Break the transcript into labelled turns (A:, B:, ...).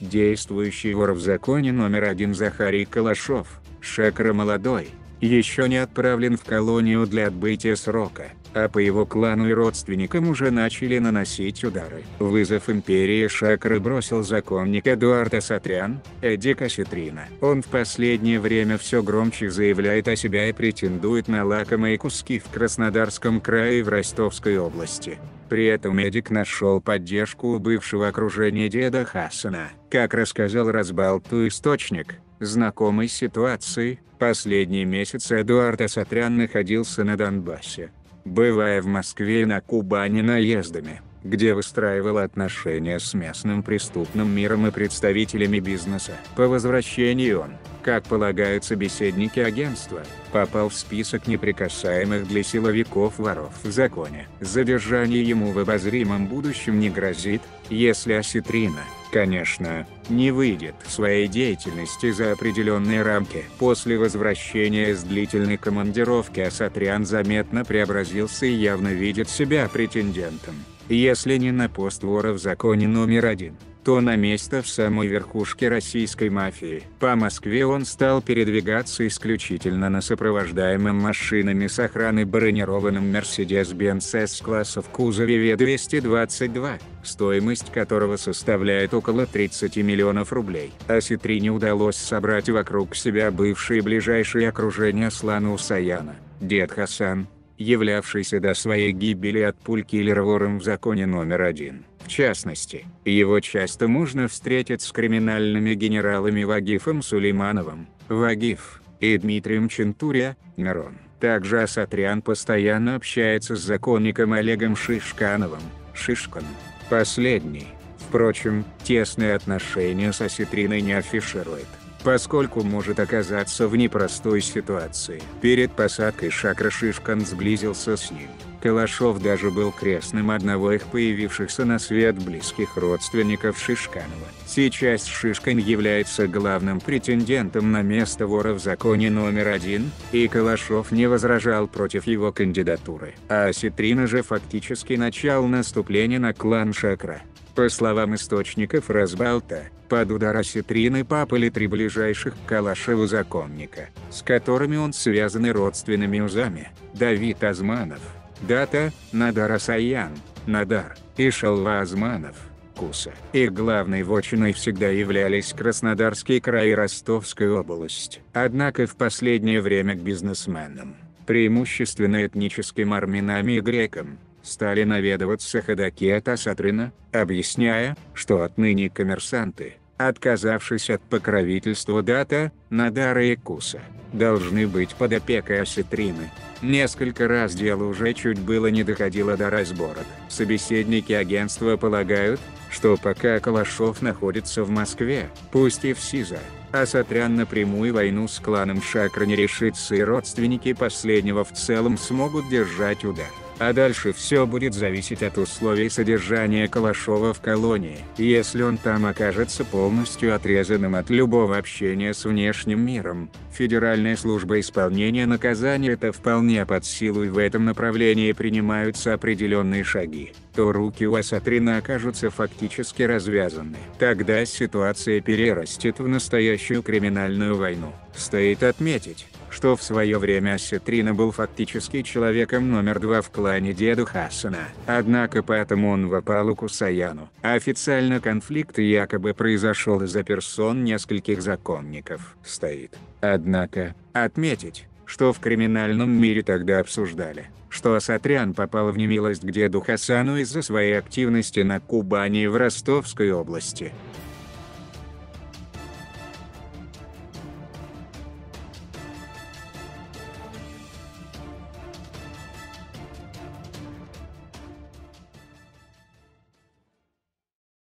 A: Действующий вор в законе номер один Захарий Калашов, Шекра молодой, еще не отправлен в колонию для отбытия срока, а по его клану и родственникам уже начали наносить удары. Вызов империи Шакры бросил законник Эдуард Асатрян, Эдик Аситрина. Он в последнее время все громче заявляет о себя и претендует на лакомые куски в Краснодарском крае и в Ростовской области. При этом Эдик нашел поддержку у бывшего окружения деда Хасана. Как рассказал Разбалту источник, знакомый с ситуацией, последние месяцы Эдуард Асатрян находился на Донбассе. Бывая в Москве и на Кубани наездами, где выстраивал отношения с местным преступным миром и представителями бизнеса. По возвращении он, как полагают собеседники агентства, попал в список неприкасаемых для силовиков воров в законе. Задержание ему в обозримом будущем не грозит, если осетрина, конечно, не выйдет своей деятельности за определенные рамки. После возвращения с длительной командировки Асатрян заметно преобразился и явно видит себя претендентом, если не на пост вора в законе номер один то на место в самой верхушке российской мафии. По Москве он стал передвигаться исключительно на сопровождаемом машинами с охраной бронированном Mercedes-Benz S-класса в кузове V222, стоимость которого составляет около 30 миллионов рублей. Осетрине удалось собрать вокруг себя бывшее и ближайшее окружение Слана Усаяна, дед Хасан, являвшийся до своей гибели от пуль киллера вором в законе номер один. В частности, его часто можно встретить с криминальными генералами Вагифом Сулеймановым, Вагиф, и Дмитрием Чентуря, Мирон. Также Асатрян постоянно общается с законником Олегом Шишкановым, Шишкан. Последний, впрочем, тесные отношения с Осетриной не афиширует поскольку может оказаться в непростой ситуации. Перед посадкой Шакра Шишкан сблизился с ним. Калашов даже был крестным одного их появившихся на свет близких родственников Шишканова. Сейчас Шишкан является главным претендентом на место вора в законе номер один, и Калашов не возражал против его кандидатуры. А Ситрина же фактически начал наступление на клан Шакра. По словам источников Разбалта, под удар Осетрины попали три ближайших к Калашеву законника, с которыми он связаны родственными узами, Давид Азманов, Дата, Надар Асаян, Надар, и Шалва Азманов, Куса. Их главной вотчиной всегда являлись Краснодарский край и Ростовская область. Однако в последнее время к бизнесменам, преимущественно этническим армянам и грекам, стали наведываться ходаки от Асатрина, объясняя, что отныне коммерсанты, отказавшись от покровительства Дата, Надара и Куса, должны быть под опекой Осетрины. Несколько раз дело уже чуть было не доходило до разборок. Собеседники агентства полагают, что пока Калашов находится в Москве, пусть и в СИЗО, Асатрян напрямую войну с кланом Шакра не решится и родственники последнего в целом смогут держать удар. А дальше все будет зависеть от условий содержания Калашова в колонии. Если он там окажется полностью отрезанным от любого общения с внешним миром, Федеральная служба исполнения наказания это вполне под силу и в этом направлении принимаются определенные шаги, то руки у Асатрина окажутся фактически развязаны. Тогда ситуация перерастет в настоящую криминальную войну. Стоит отметить, что в свое время Осетрина был фактически человеком номер два в клане деду Хасана. Однако поэтому он попал к Усаяну. Официально конфликт якобы произошел из-за персон нескольких законников. Стоит. Однако, отметить, что в криминальном мире тогда обсуждали, что Асатрян попал в немилость к деду Хасану из-за своей активности на Кубани и в Ростовской области.